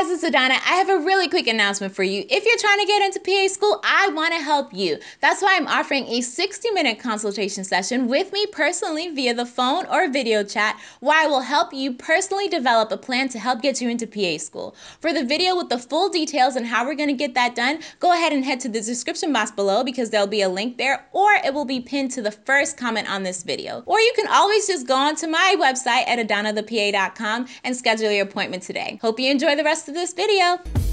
guys, it's Adanna. I have a really quick announcement for you. If you're trying to get into PA school, I want to help you. That's why I'm offering a 60 minute consultation session with me personally via the phone or video chat, where I will help you personally develop a plan to help get you into PA school. For the video with the full details and how we're going to get that done, go ahead and head to the description box below because there'll be a link there, or it will be pinned to the first comment on this video. Or you can always just go onto my website at adannathepa.com and schedule your appointment today. Hope you enjoy the rest of this video.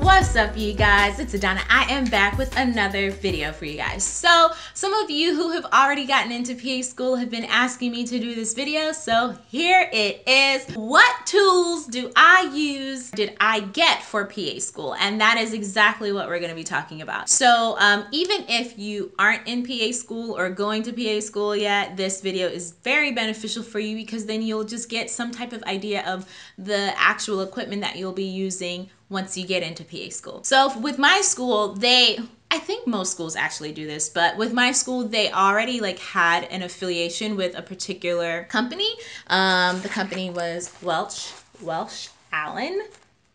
What's up you guys? It's Adanna. I am back with another video for you guys. So some of you who have already gotten into PA school have been asking me to do this video. So here it is. What tools do I use, did I get for PA school? And that is exactly what we're gonna be talking about. So um, even if you aren't in PA school or going to PA school yet, this video is very beneficial for you because then you'll just get some type of idea of the actual equipment that you'll be using once you get into PA school. So with my school, they I think most schools actually do this, but with my school, they already like had an affiliation with a particular company. Um, the company was Welch Welch Allyn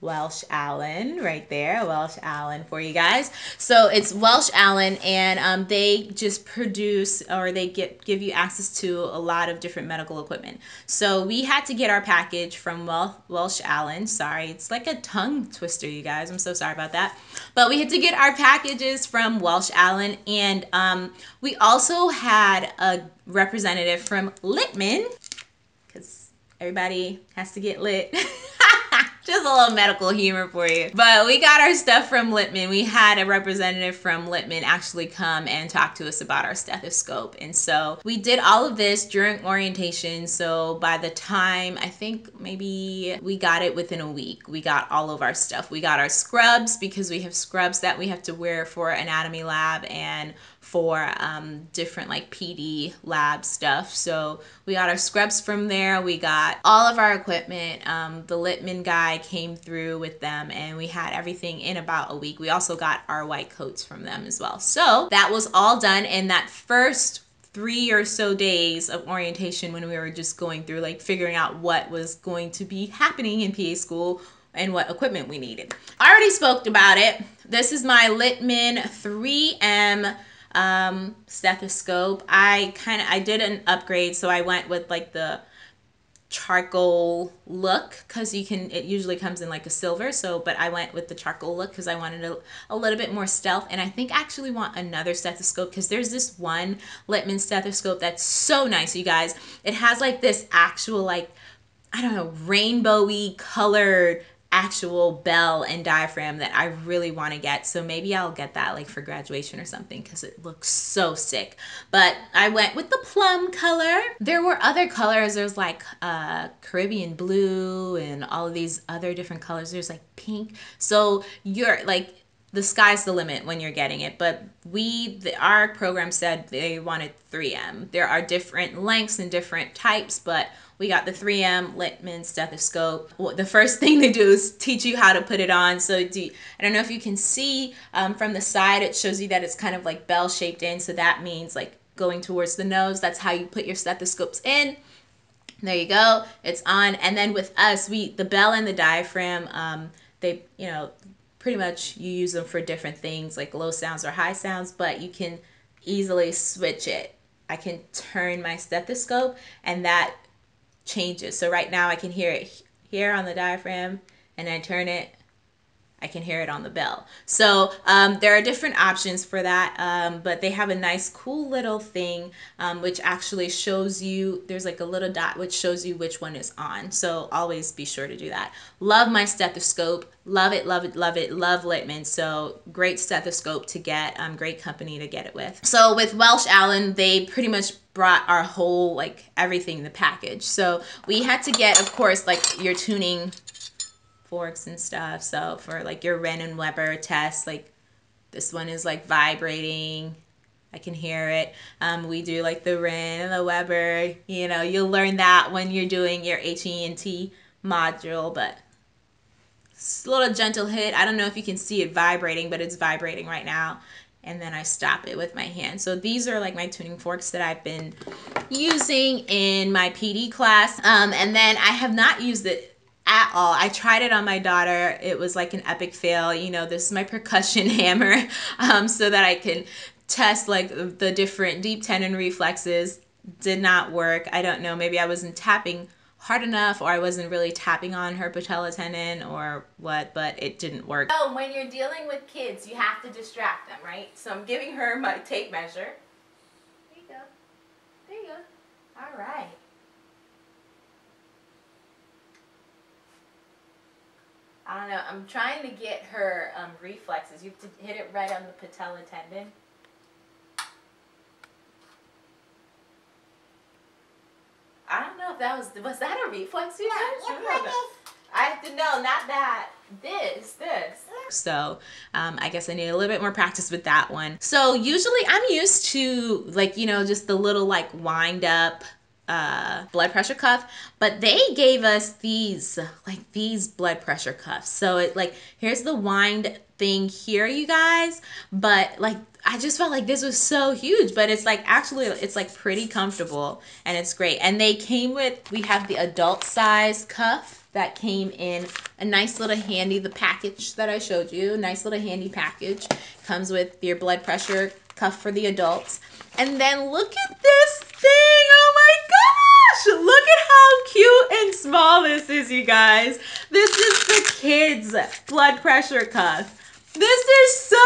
Welch Allyn right there, Welch Allyn for you guys. So it's Welch Allyn, and um, they just produce or they get give you access to a lot of different medical equipment. So we had to get our package from Wel- Welch Allyn. Sorry, it's like a tongue twister, you guys. I'm so sorry about that. But we had to get our packages from Welch Allyn, and um, we also had a representative from Littmann because everybody has to get lit. Just a little medical humor for you. But we got our stuff from Littmann. We had a representative from Littmann actually come and talk to us about our stethoscope. And so we did all of this during orientation. So by the time I think maybe we got it within a week, we got all of our stuff. We got our scrubs because we have scrubs that we have to wear for anatomy lab and for um, different like PD lab stuff. So we got our scrubs from there. We got all of our equipment. Um, the Littmann guy came through with them and we had everything in about a week. We also got our white coats from them as well. So that was all done in that first three or so days of orientation when we were just going through like figuring out what was going to be happening in PA school and what equipment we needed. I already spoke about it. This is my Littmann 3M um, stethoscope. I kind of I did an upgrade, so I went with like the charcoal look because you can it usually comes in like a silver so but i went with the charcoal look because i wanted a, a little bit more stealth and i think I actually want another stethoscope because there's this one littmann stethoscope that's so nice you guys it has like this actual like i don't know rainbowy colored actual bell and diaphragm that I really want to get. So maybe I'll get that like for graduation or something because it looks so sick. But I went with the plum color. There were other colors. There's like uh, Caribbean blue and all of these other different colors. There's like pink. So you're like the sky's the limit when you're getting it but we the, our program said they wanted 3m there are different lengths and different types but we got the 3M Littmann stethoscope. The first thing they do is teach you how to put it on. So do, I don't know if you can see um, from the side, it shows you that it's kind of like bell shaped in. So that means like going towards the nose. That's how you put your stethoscopes in. There you go. It's on. And then with us, we the bell and the diaphragm, um, they, you know, pretty much you use them for different things like low sounds or high sounds, but you can easily switch it. I can turn my stethoscope and that changes. So right now I can hear it here on the diaphragm and I turn it I can hear it on the bell. So um, there are different options for that, um, but they have a nice cool little thing um, which actually shows you, there's like a little dot which shows you which one is on. So always be sure to do that. Love my stethoscope. Love it, love it, love it, love Littmann. So great stethoscope to get, um, great company to get it with. So with Welch Allyn, they pretty much brought our whole, like everything, in the package. So we had to get, of course, like your tuning forks and stuff. So for like your Rinne and Weber test, like this one is like vibrating. I can hear it. Um, we do like the Rinne and the Weber. You know, you'll learn that when you're doing your HENT module, but it's a little gentle hit. I don't know if you can see it vibrating, but it's vibrating right now. and then I stop it with my hand. So these are like my tuning forks that I've been using in my PD class. Um, and then I have not used it at all. I tried it on my daughter. It was like an epic fail. You know, this is my percussion hammer um, so that I can test like the different deep tendon reflexes. Did not work. I don't know. Maybe I wasn't tapping hard enough or I wasn't really tapping on her patella tendon or what, but it didn't work. So when you're dealing with kids, you have to distract them, right? So I'm giving her my tape measure. There you go. There you go. All right. I don't know. I'm trying to get her um, reflexes. You have to hit it right on the patella tendon. I don't know if that was was that a reflex you yeah, I have to know, not that. This, this. So um, I guess I need a little bit more practice with that one. So usually I'm used to like, you know, just the little like wind up uh, blood pressure cuff, but they gave us these, like these blood pressure cuffs. So it like, here's the wind thing here, you guys, but like, I just felt like this was so huge, but it's like actually it's like pretty comfortable and it's great. And they came with we have the adult size cuff that came in a nice little handy the package that I showed you, nice little handy package. Comes with your blood pressure cuff for the adults. And then look at this thing. Gosh. Look at how cute and small this is, you guys. This is the kids blood pressure cuff. This is so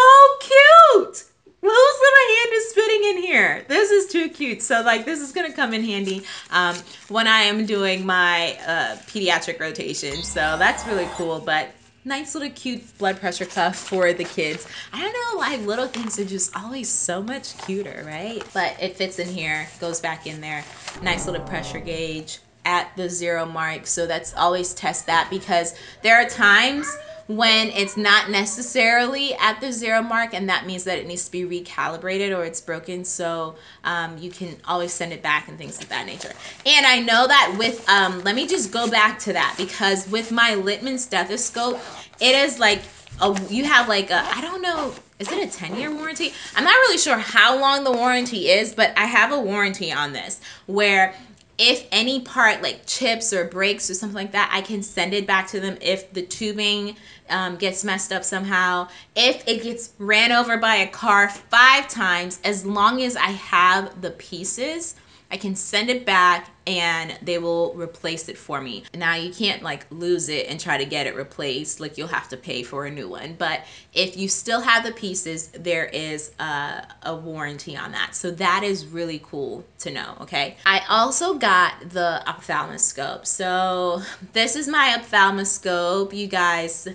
cute. Whose little hand is spitting in here? This is too cute. So like this is gonna come in handy um, when I am doing my uh, pediatric rotation. So that's really cool. But nice little cute blood pressure cuff for the kids. I don't know why little things are just always so much cuter, right? But it fits in here, goes back in there. Nice little pressure gauge at the zero mark. So that's always test that because there are times when it's not necessarily at the zero mark and that means that it needs to be recalibrated or it's broken. So um, you can always send it back and things of that nature. And i know that with um, let me just go back to that because with my littmann stethoscope it is like a, you have like a i don't know is it a 10 year warranty? I'm not really sure how long the warranty is but i have a warranty on this where if any part like chips or breaks or something like that, I can send it back to them if the tubing um, gets messed up somehow. If it gets ran over by a car five times, as long as I have the pieces, I can send it back and they will replace it for me. Now you can't like lose it and try to get it replaced. Like you'll have to pay for a new one. But if you still have the pieces, there is a, a warranty on that. So that is really cool to know, okay? I also got the ophthalmoscope. So this is my ophthalmoscope. You guys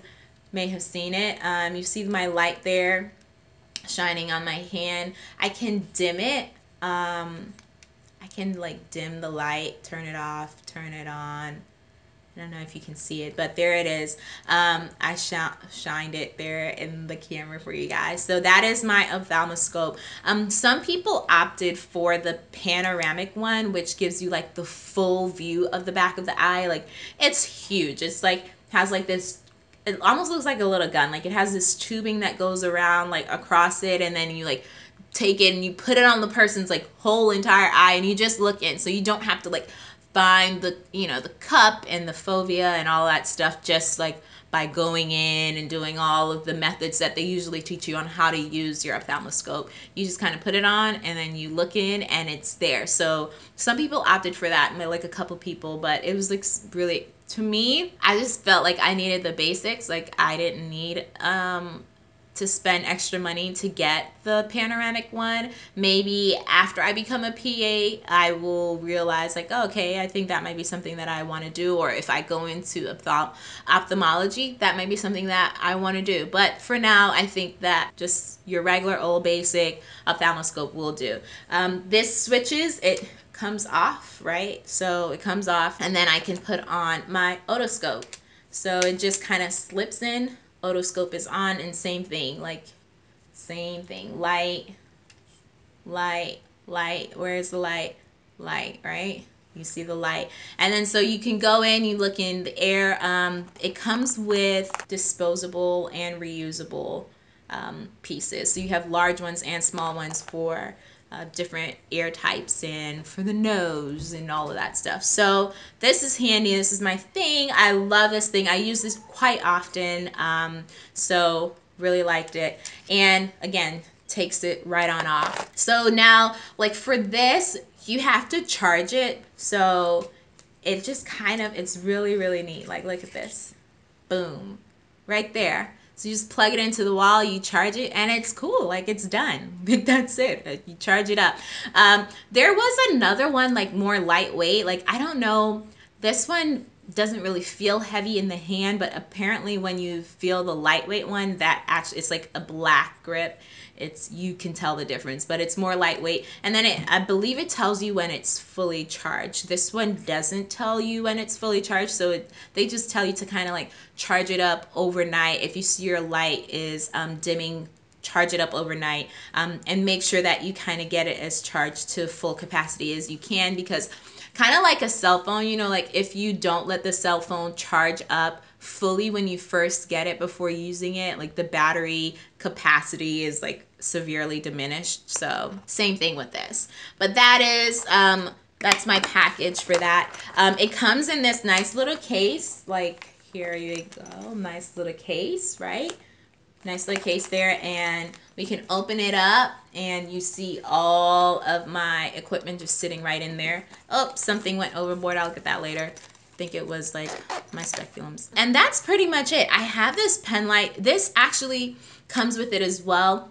may have seen it. Um, you see my light there shining on my hand. I can dim it. Um, I can like dim the light, turn it off, turn it on. I don't know if you can see it, but there it is. Um, I sh shined it there in the camera for you guys. So that is my ophthalmoscope. Um, some people opted for the panoramic one, which gives you like the full view of the back of the eye. Like it's huge. It's like has like this it almost looks like a little gun. Like it has this tubing that goes around like across it and then you like take it and you put it on the person's like whole entire eye and you just look in so you don't have to like find the you know the cup and the fovea and all that stuff just like by going in and doing all of the methods that they usually teach you on how to use your ophthalmoscope. You just kind of put it on and then you look in and it's there. So some people opted for that, like a couple people, but it was like really to me, I just felt like I needed the basics. Like I didn't need um to spend extra money to get the panoramic one. Maybe after I become a PA, I will realize like, oh, okay, I think that might be something that I want to do. Or if I go into ophthalm- ophthalmology, that might be something that I want to do. But for now, I think that just your regular old basic ophthalmoscope will do. Um, this switches, it comes off, right? So it comes off and then I can put on my otoscope. So it just kind of slips in otoscope is on and same thing like same thing. Light light light. Where's the light? Light right? You see the light. And then so you can go in you look in the air um, it comes with disposable and reusable um, pieces. So you have large ones and small ones for uh, different air types and for the nose and all of that stuff. So this is handy. This is my thing. I love this thing. I use this quite often. Um, so really liked it. And again, takes it right on off. So now, like for this, you have to charge it. So it just kind of, it's really, really neat. Like, look at this. Boom. Right there. So you just plug it into the wall, you charge it, and it's cool. Like it's done. That's it. You charge it up. Um, there was another one like more lightweight. Like I don't know. This one doesn't really feel heavy in the hand, but apparently when you feel the lightweight one, that actually it's like a black grip. It's you can tell the difference, but it's more lightweight. And then it, I believe it tells you when it's fully charged. This one doesn't tell you when it's fully charged, so it, they just tell you to kind of like charge it up overnight. If you see your light is um, dimming charge it up overnight um, and make sure that you kind of get it as charged to full capacity as you can because kind of like a cell phone, you know, like if you don't let the cell phone charge up fully when you first get it before using it, like the battery capacity is like severely diminished. So same thing with this. But that is, um, that's my package for that. Um, it comes in this nice little case, like here you go, nice little case, right? Nice little case there and we can open it up and you see all of my equipment just sitting right in there. Oh, something went overboard. I'll get that later. I think it was like my speculums. And that's pretty much it. I have this pen light. This actually comes with it as well.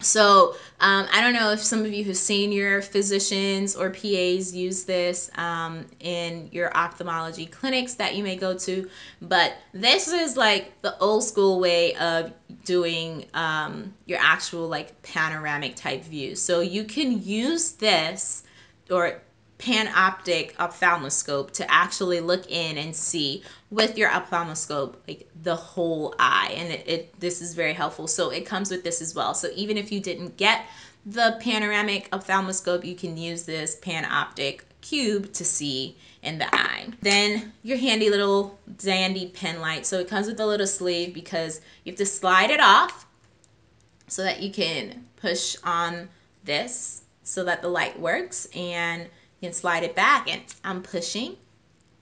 So um, I don't know if some of you who've seen your physicians or PAs use this um, in your ophthalmology clinics that you may go to, but this is like the old school way of doing um, your actual like panoramic type view. So you can use this or panoptic ophthalmoscope to actually look in and see with your ophthalmoscope like the whole eye. And it, it, this is very helpful. So it comes with this as well. So even if you didn't get the panoramic ophthalmoscope you can use this panoptic cube to see in the eye. Then your handy little dandy pen light. So it comes with a little sleeve because you have to slide it off so that you can push on this so that the light works. And you can slide it back and I'm pushing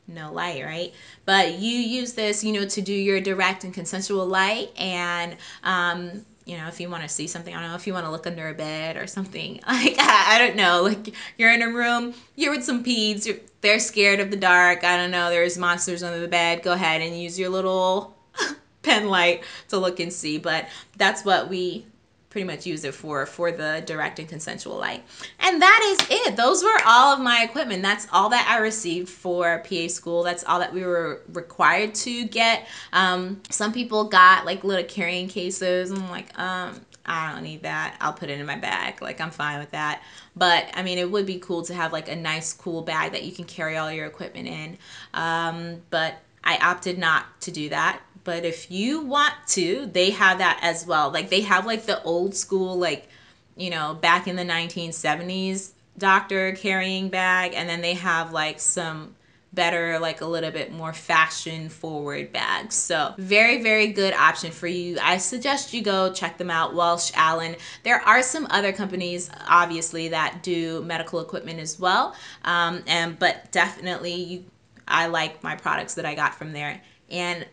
no light, right? But you use this, you know, to do your direct and consensual light. And, um, you know, if you want to see something, I don't know, if you want to look under a bed or something, like, I don't know, like you're in a room, you're with some peds, they're scared of the dark. I don't know, there's monsters under the bed. Go ahead and use your little pen light to look and see. But that's what we pretty much use it for for the direct and consensual light and that is it those were all of my equipment that's all that i received for pa school that's all that we were required to get um, some people got like little carrying cases i'm like um I don't need that. I'll put it in my bag. Like I'm fine with that. But I mean, it would be cool to have like a nice, cool bag that you can carry all your equipment in. Um, but I opted not to do that but if you want to, they have that as well. Like they have like the old school, like, you know, back in the 1970s doctor carrying bag. And then they have like some better, like a little bit more fashion forward bags. So very, very good option for you. I suggest you go check them out, Welch Allyn. There are some other companies, obviously, that do medical equipment as well. Um, and but definitely you I like my products that I got from there. And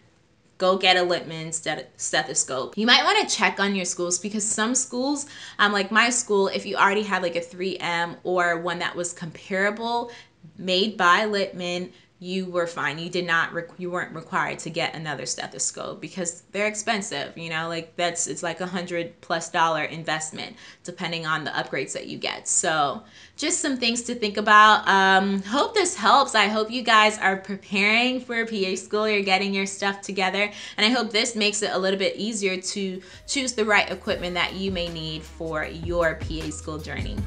go get a Littmann stethoscope. You might want to check on your schools because some schools, um, like my school, if you already had like a 3M or one that was comparable, made by Littmann, you were fine. You did not, you weren't required to get another stethoscope because they're expensive. You know, like that's it's like a hundred plus dollar investment depending on the upgrades that you get. So just some things to think about. Um, hope this helps. I hope you guys are preparing for PA school. You're getting your stuff together, and I hope this makes it a little bit easier to choose the right equipment that you may need for your PA school journey.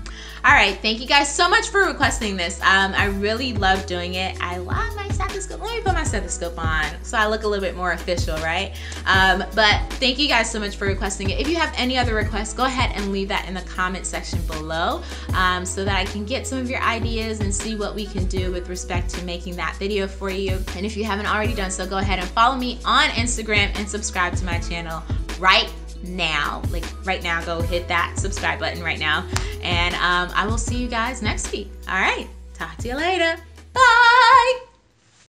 All right, thank you guys so much for requesting this. Um, I really love doing it. I love my stethoscope. Let me put my stethoscope on so I look a little bit more official, right? Um, but thank you guys so much for requesting it. If you have any other requests, go ahead and leave that in the comment section below um, so that I can get some of your ideas and see what we can do with respect to making that video for you. And if you haven't already done so, go ahead and follow me on Instagram and subscribe to my channel right now. Like right now, go hit that subscribe button right now. And um, I will see you guys next week. All right. Talk to you later. Bye.